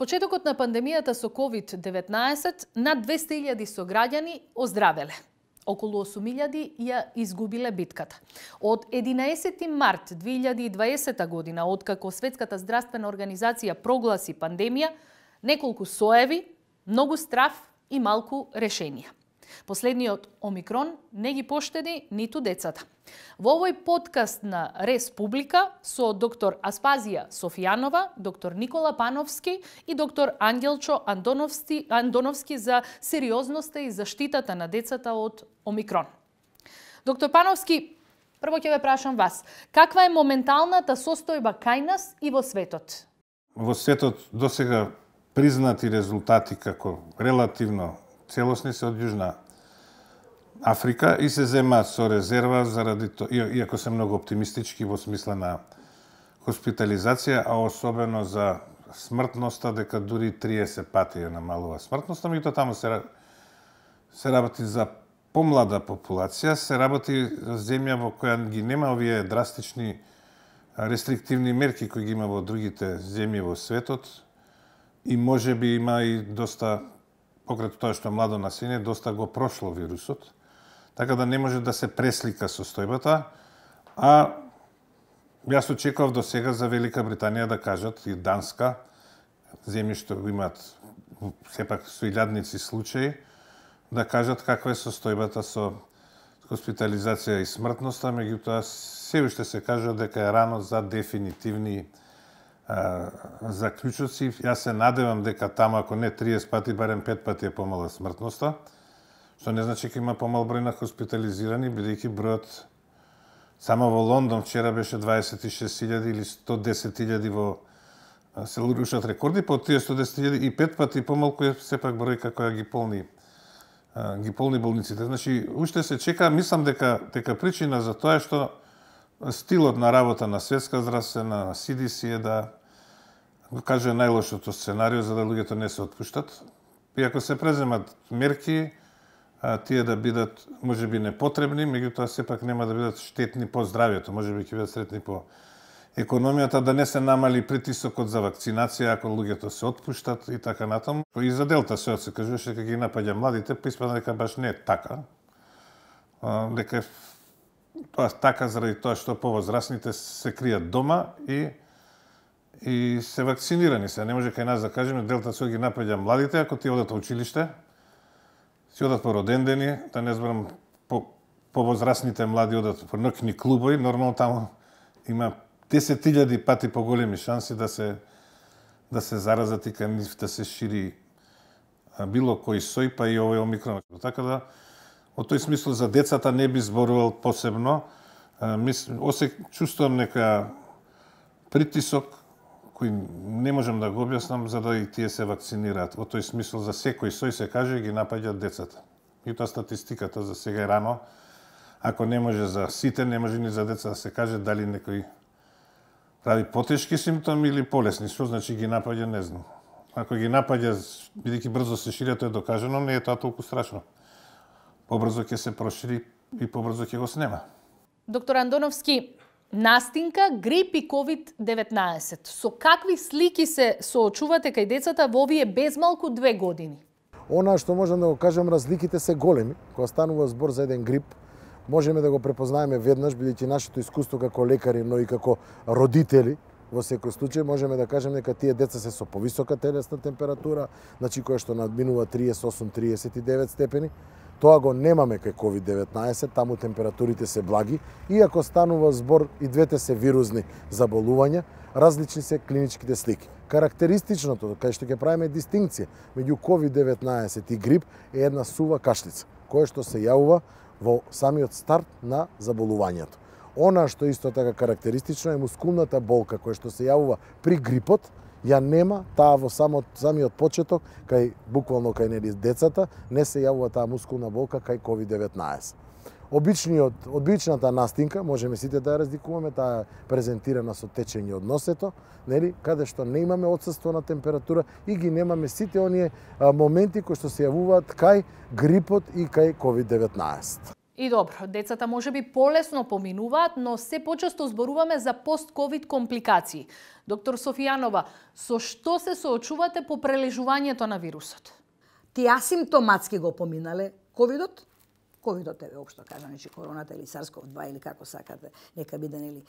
Почетокот на пандемијата со COVID-19, над 200.000 сограѓани оздравеле. Околу 8.000 ја изгубиле битката. Од 11 март 2020 година, откако Светската здравствена организација прогласи пандемија, неколку соеви, многу страф и малку решенија. Последниот Омикрон не ги поштеди ниту децата. Во овој подкаст на Республика со доктор Аспазија Софијанова, доктор Никола Пановски и доктор Ангелчо Андоновски, Андоновски за сериозноста и заштитата на децата од Омикрон. Доктор Пановски, прво ќе ве прашам вас, каква е моменталната состојба кај нас и во светот? Во светот досега признати резултати како релативно целосни се од Јужна Африка и се земаат со резерва заради тоа, иако се многу оптимистички во смисла на хоспитализација, а особено за смртноста, дека дури 30 пати ја намалува смртноста, меѓутоа таму се, се работи за помлада популација, се работи за земја во која ги нема овие драстични рестриктивни мерки кои ги има во другите земји во светот и може би има и доста покрај тоа што младо население доста го прошло вирусот, така да не може да се преслика состојбата, а јас очекував до сега за Велика Британија да кажат и Данска, земји што го имаат сепак со илјадници случаи, да кажат каква е состојбата со хоспитализација и смртноста, меѓутоа се уште се кажа дека е рано за дефинитивни заклучоци. Јас се надевам дека таму, ако не 30 пати, барем 5 пати е помала смртноста, што не значи ќе има помал број на хоспитализирани, бидејќи бројот само во Лондон вчера беше 26.000 или 110.000 во се рушат рекорди, па по тие 110.000 и пет пати помалку е сепак бројка која ги полни ги полни болниците. Значи, уште се чека, мислам дека дека причина за тоа е што стилот на работа на Светска здравствена, на CDC е да го најлошото сценарио за да луѓето не се отпуштат. И ако се преземат мерки, а, тие да бидат можеби непотребни, меѓутоа сепак нема да бидат штетни по здравјето, можеби ќе бидат сретни по економијата, да не се намали притисокот за вакцинација ако луѓето се отпуштат и така натаму. И за Делта се се кажуваше дека ги напаѓа младите, па испадна дека баш не е така. А, дека е тоа така заради тоа што повозрасните се кријат дома и и се вакцинирани се. Не може кај нас да кажеме делта се ги напаѓа младите ако ти одат во училиште, си одат по родендени, да не зборам по повозрастните млади одат по нокни клубови, нормално таму има 10.000 пати поголеми шанси да се да се заразат и кај нив да се шири било кој сој, па и овој омикрон. Така да, во тој смисол за децата не би зборувал посебно. Мис, осе чувствувам нека притисок кој не можам да го објаснам за да и тие се вакцинираат. Во тој смисол за секој сој се каже ги напаѓаат децата. И тоа статистиката за сега е рано. Ако не може за сите, не може ни за деца да се каже дали некој прави потешки симптоми или полесни. Што значи ги напаѓа, не знам. Ако ги напаѓа, бидејќи брзо се шири, тоа е докажано, не е тоа толку страшно. Побрзо ќе се прошири и побрзо ќе го снема. Доктор Андоновски, Настинка, грип и COVID-19. Со какви слики се соочувате кај децата во овие безмалку две години? Она што можам да го кажам, разликите се големи. Кога станува збор за еден грип, можеме да го препознаеме веднаш, бидејќи нашето искуство како лекари, но и како родители, во секој случај можеме да кажеме дека тие деца се со повисока телесна температура, значи која што надминува 38-39 степени, Тоа го немаме кај COVID-19, таму температурите се благи, иако станува збор и двете се вирусни заболувања, различни се клиничките слики. Карактеристичното, кај што ќе правиме дистинкција меѓу COVID-19 и грип е една сува кашлица, која што се јавува во самиот старт на заболувањето. Она што исто така карактеристично е мускулната болка која што се јавува при грипот, ја нема таа во самот самиот почеток кај буквално кај нели децата не се јавува таа мускулна болка кај COVID-19. Обичниот, обичната настинка, можеме сите да ја разликуваме, таа е презентирана со течење од носето, нели, каде што не имаме отсутство на температура и ги немаме сите оние моменти кои што се јавуваат кај грипот и кај COVID-19. И добро, децата може би полесно поминуваат, но се почесто зборуваме за пост-ковид компликации. Доктор Софијанова, со што се соочувате по прележувањето на вирусот? Ти асимптоматски го поминале ковидот, ковидот е општо кажано, значи короната или SARS-CoV-2 или како сакате, нека биде нели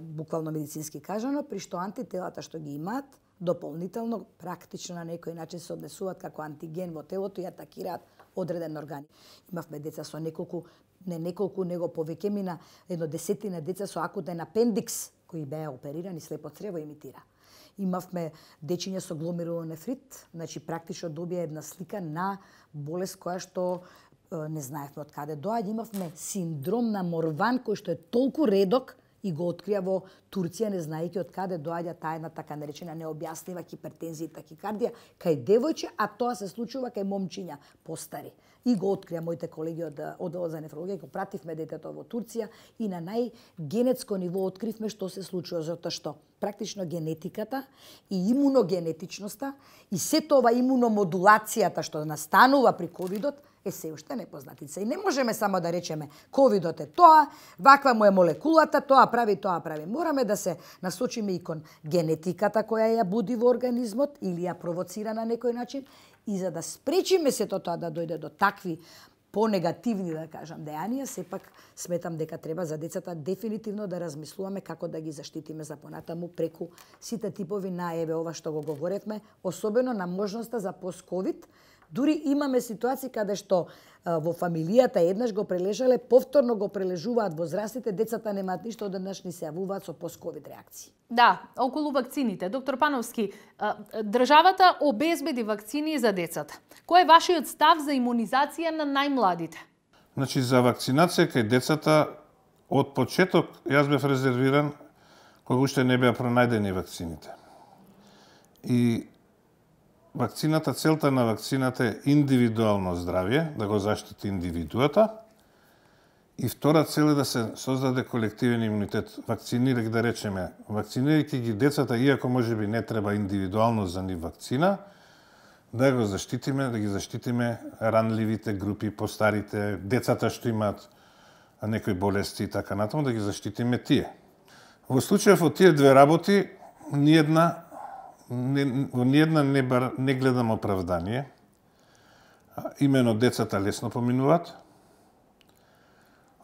буквално медицински кажано, при што антителата што ги имаат дополнително практично на некој начин се однесуваат како антиген во телото и атакираат одреден орган. Имавме деца со неколку не неколку, него повеќе мина едно десетина деца со акутен апендикс кои беа оперирани слепо црево имитира. Имавме дечиња со гломерулонефрит, значи практично добија една слика на болест која што не знаевме од каде доаѓа. Имавме синдром на Морван кој што е толку редок и го открија во Турција, не знаејќи од каде доаѓа тајна така наречена необјаснива хипертензија и такикардија кај девојче, а тоа се случува кај момчиња постари. И го открија моите колеги од од за нефрологија, го пративме детето во Турција и на најгенетско ниво откривме што се случува затоа што практично генетиката и имуногенетичноста и сето ова имуномодулацијата што настанува при ковидот е се уште непознатица. И не можеме само да речеме ковидот е тоа, ваква му е молекулата, тоа прави, тоа прави. Мораме да се насочиме и кон генетиката која ја буди во организмот или ја провоцира на некој начин и за да спречиме се тоа да дојде до такви понегативни, да кажам, дејанија, сепак сметам дека треба за децата дефинитивно да размислуваме како да ги заштитиме за понатаму преку сите типови на еве ова што го говоревме, особено на можноста за постковид, ковид Дури имаме ситуации каде што во фамилијата еднаш го прележале, повторно го прележуваат возрастите, децата немаат ништо, одеднаш ни се јавуваат со постковид реакции. Да, околу вакцините. Доктор Пановски, државата обезбеди вакцини за децата. Кој е вашиот став за имунизација на најмладите? Значи, за вакцинација кај децата, од почеток јас бев резервиран кога уште не беа пронајдени вакцините. И вакцината, целта на вакцината е индивидуално здравје, да го заштити индивидуата, и втора цел е да се создаде колективен имунитет. Вакцинирајќи, да речеме, вакцинирајќи ги децата, иако може би не треба индивидуално за нив вакцина, да го заштитиме, да ги заштитиме ранливите групи, постарите, децата што имаат некои болести и така натаму, да ги заштитиме тие. Во случајов од тие две работи, ни една не, во не, бар, не гледам оправдание. Имено децата лесно поминуваат.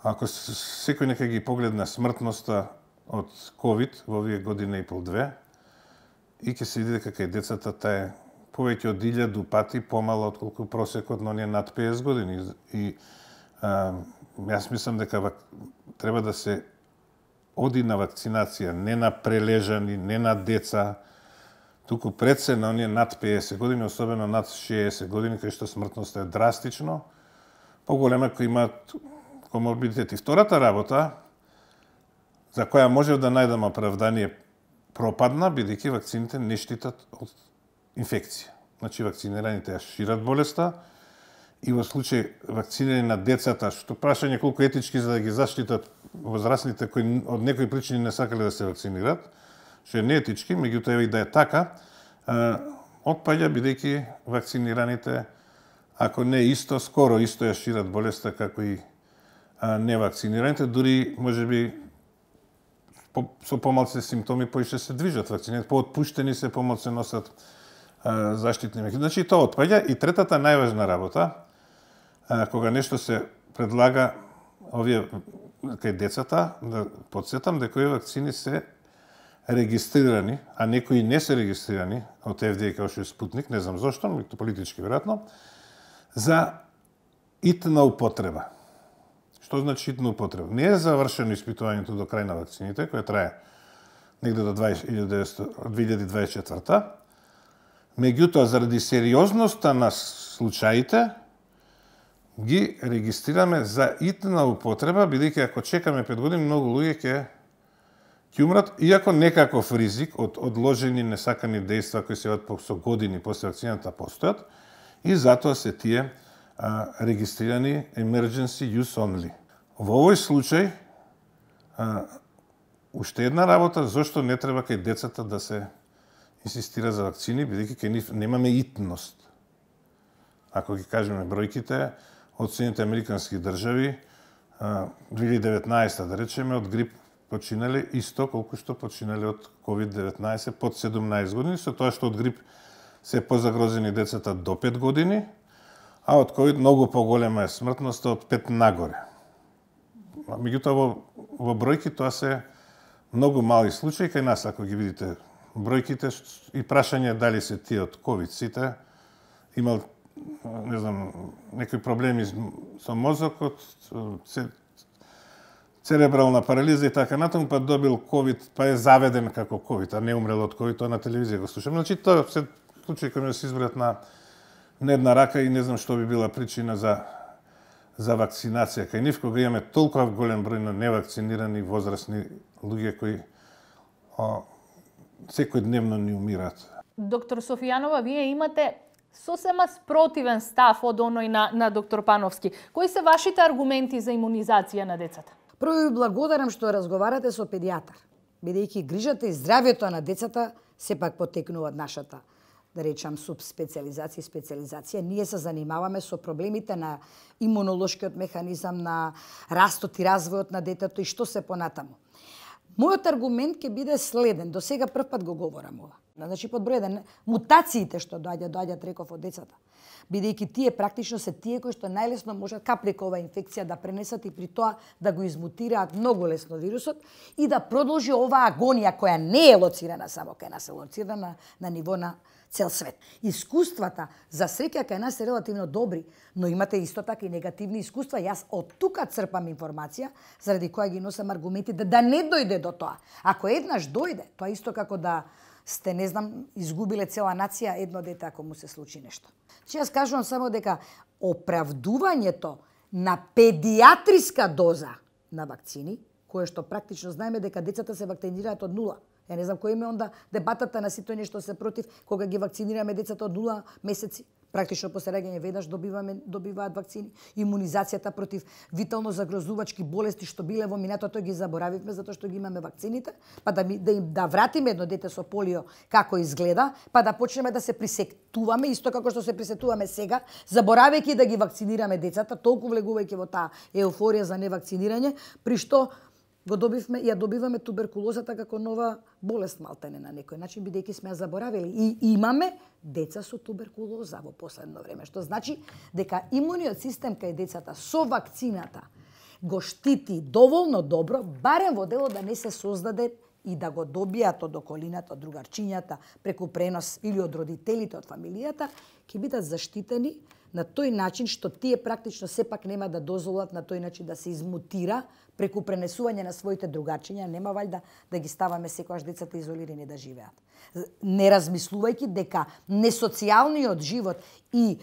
Ако секој нека ги погледна смртноста од COVID во овие година и пол-две, и ќе се види дека кај децата таа е повеќе од 1000 пати помала од колку просекот на оние над 50 години. И а, јас мислам дека вак... треба да се оди на вакцинација, не на прележани, не на деца, туку пред се на оние над 50 години, особено над 60 години, кај што смртноста е драстично поголема кои имаат коморбидитети. Втората работа, за која може да најдам оправдание, пропадна, бидејќи вакцините не штитат од инфекција. Значи, вакцинираните ја шират болеста, и во случај вакцинирани на децата, што прашање колку етички за да ги заштитат возрастните кои од некои причини не сакале да се вакцинираат, што меѓутоа и да е така, отпаѓа бидејќи вакцинираните, ако не исто, скоро исто ја шират болеста како и невакцинираните, дури може би по, со помалце симптоми поише се движат вакцинираните, поотпуштени се, помалце носат а, заштитни механизми. Значи тоа отпаѓа и третата најважна работа, а, кога нешто се предлага овие кај децата, да подсетам дека овие вакцини се регистрирани, а некои не се регистрирани од FDA како што е Спутник, не знам зошто, но политички веројатно, за итна употреба. Што значи итна употреба? Не е завршено испитувањето до крај на вакцините, која трае негде до 2024 Меѓутоа, заради сериозноста на случаите, ги регистрираме за итна употреба, бидејќи ако чекаме 5 години, многу луѓе ќе ќе умрат, иако некаков ризик од одложени несакани дејства кои се од со години после вакцината постојат, и затоа се тие а, регистрирани emergency use only. Во овој случај, а, уште една работа, зошто не треба кај децата да се инсистира за вакцини, бидејќи кај нив немаме итност. Ако ги кажеме бројките, од Соединените Американски држави, 2019 да речеме од грип починале исто колку што починале од COVID-19 под 17 години, со тоа што од грип се позагрозени децата до 5 години, а од COVID многу поголема е смртноста од 5 нагоре. Меѓутоа во, во бројки тоа се многу мали случаи кај нас ако ги видите бројките и прашање дали се тие од ковид сите имал не знам некои проблеми со мозокот се церебрална парализа и така натаму, па добил ковид, па е заведен како ковид, а не умрел од ковид, тоа на телевизија го слушам. Значи, тоа се случаи кои се избрат на, на една рака и не знам што би била причина за за вакцинација. Кај нив кога имаме толкова голем број на невакцинирани возрастни луѓе кои о, секој дневно ни умираат. Доктор Софијанова, вие имате сосема спротивен став од оној на, на доктор Пановски. Кои се вашите аргументи за имунизација на децата? Прво ви благодарам што разговарате со педијатар, бидејќи грижата и здравјето на децата сепак потекнува од нашата да речам, субспециализација и специализација, ние се занимаваме со проблемите на имунолошкиот механизам, на растот и развојот на детето и што се понатаму. Мојот аргумент ќе биде следен, до сега прв пат го говорам ова. Значи, под број 1, мутациите што доаѓаат, доаѓаат реков од децата бидејќи тие практично се тие кои што најлесно можат каплекова инфекција да пренесат и при тоа да го измутираат многу лесно вирусот и да продолжи оваа агонија која не е лоцирана само кај нас, е лоцирана на, на ниво на цел свет. Искуствата за среќа кај нас се релативно добри, но имате исто така и негативни искуства. Јас од тука црпам информација заради која ги носам аргументи да, да не дојде до тоа. Ако еднаш дојде, тоа исто како да сте, не знам, изгубиле цела нација едно дете ако му се случи нешто. Че јас кажувам само дека оправдувањето на педиатриска доза на вакцини, кое што практично знаеме дека децата се вакцинираат од нула. Ја не знам кој е онда дебатата на сите нешто се против кога ги вакцинираме децата од 0 месеци. Практично после раѓање веднаш добиваме добиваат вакцини. Имунизацијата против витално загрозувачки болести што биле во минатото ги заборавивме затоа што ги имаме вакцините, па да, ми, да им да вратиме едно дете со полио како изгледа, па да почнеме да се присектуваме исто како што се присетуваме сега, заборавајќи да ги вакцинираме децата, толку влегувајќи во таа еуфорија за невакцинирање, при што го добивме, ја добиваме туберкулозата како нова болест малтене на некој начин, бидејќи сме ја заборавили. И имаме деца со туберкулоза во последно време, што значи дека имуниот систем кај децата со вакцината го штити доволно добро, барем во дело да не се создаде и да го добијат од околината, од другарчињата, преку пренос или од родителите, од фамилијата, ќе бидат заштитени на тој начин што тие практично сепак нема да дозволат на тој начин да се измутира преку пренесување на своите другачиња, нема валјда да ги ставаме секојаш децата изолирани да живеат. Не размислувајќи дека несоцијалниот живот и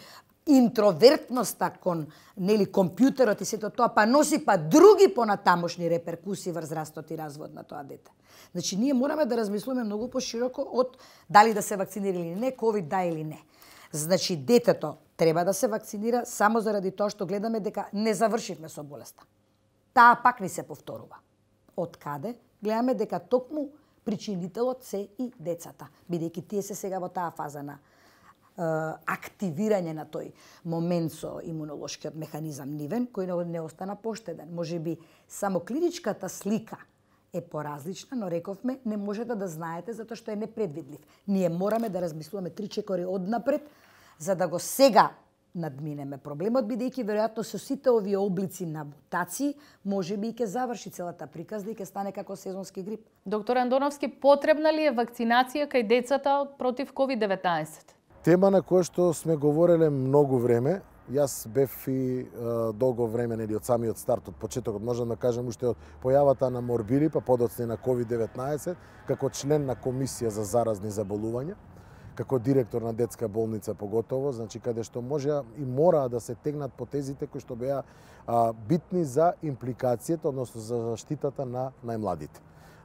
интровертноста кон нели компјутерот и сето тоа па носи па други понатамошни реперкуси врз растот и развод на тоа дете. Значи ние мораме да размислуваме многу пошироко од дали да се вакцинира или не, ковид да или не. Значи детето треба да се вакцинира само заради тоа што гледаме дека не завршивме со болеста таа пак ни се повторува. Од каде? Гледаме дека токму причинителот се и децата, бидејќи тие се сега во таа фаза на активирање на тој момент со имунолошкиот механизам нивен, кој не остана поштеден. Може би само клиничката слика е поразлична, но рековме не можете да знаете затоа што е непредвидлив. Ние мораме да размислуваме три чекори однапред за да го сега надминеме проблемот, бидејќи веројатно со сите овие облици на мутации, може би и ќе заврши целата приказна и ќе стане како сезонски грип. Доктор Андоновски, потребна ли е вакцинација кај децата против COVID-19? Тема на која што сме говореле многу време, Јас бев и е, долго време, нели, од самиот старт, од почетокот, можам да кажам, уште од појавата на морбили, па подоцне на COVID-19, како член на Комисија за заразни заболувања како директор на детска болница поготово, значи каде што може и мора да се тегнат потезите кои што беа а, битни за импликацијата, односно за заштитата на најмладите.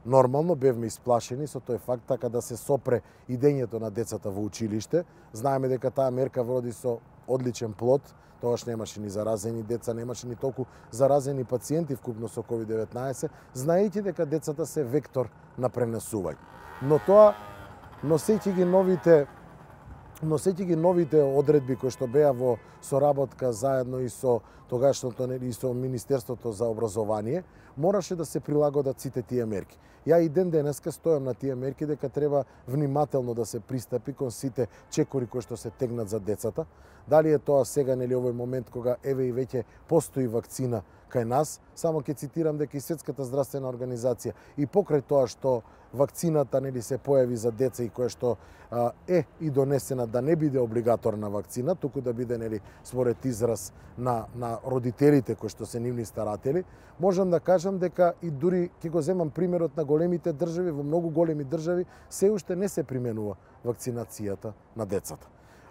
Нормално бевме исплашени со тој факт така да се сопре идењето на децата во училиште. Знаеме дека таа мерка вроди со одличен плод, тогаш немаше ни заразени деца, немаше ни толку заразени пациенти вкупно со COVID-19, знаејќи дека децата се вектор на пренесување. Но тоа носејќи ги новите но сети ги новите одредби кои што беа во соработка заедно и со тогашното и со Министерството за образование, мораше да се прилагодат сите тие мерки. Ја и ден денеска стојам на тие мерки дека треба внимателно да се пристапи кон сите чекори кои што се тегнат за децата. Дали е тоа сега нели овој момент кога еве и веќе постои вакцина кај нас, само ќе цитирам дека и Светската здравствена организација и покрај тоа што вакцината нели се појави за деца и кое што а, е и донесена да не биде облигаторна вакцина, туку да биде нели според израз на на родителите кои што се нивни старатели, можам да кажам дека и дури ќе го земам примерот на големите држави, во многу големи држави се уште не се применува вакцинацијата на децата.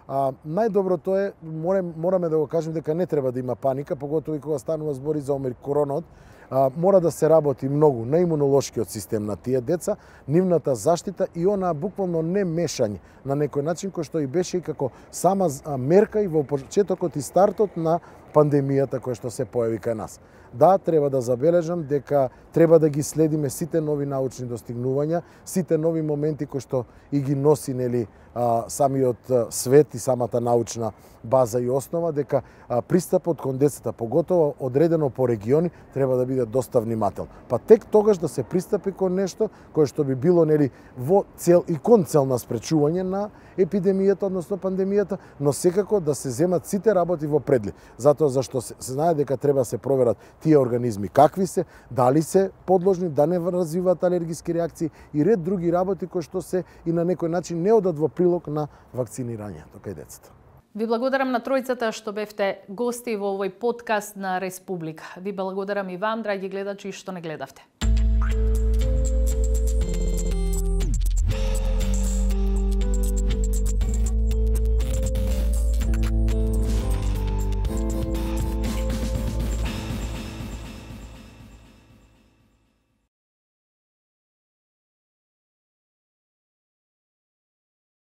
А, најдоброто е, мораме, мораме да го кажем дека не треба да има паника, поготово и кога станува збори за омикронот, а, мора да се работи многу на имунолошкиот систем на тие деца, нивната заштита и она буквално не мешање на некој начин кој што и беше и како сама мерка и во почетокот и стартот на пандемијата која што се појави кај нас. Да, треба да забележам дека треба да ги следиме сите нови научни достигнувања, сите нови моменти кои што и ги носи нели а, самиот свет и самата научна база и основа дека а, пристапот кон децата, поготово одредено по региони, треба да биде доста внимател. Па тек тогаш да се пристапи кон нешто кое што би било нели во цел и кон цел на спречување на епидемијата, односно пандемијата, но секако да се земат сите работи во предли. Затоа зашто се, се знае дека треба се проверат тие организми какви се, дали се подложни, да не развиваат алергиски реакции и ред други работи кои што се и на некој начин не одат во прилог на вакцинирањето кај децата. Ви благодарам на тројцата што бевте гости во овој подкаст на Республика. Ви благодарам и вам, драги гледачи, што не гледавте.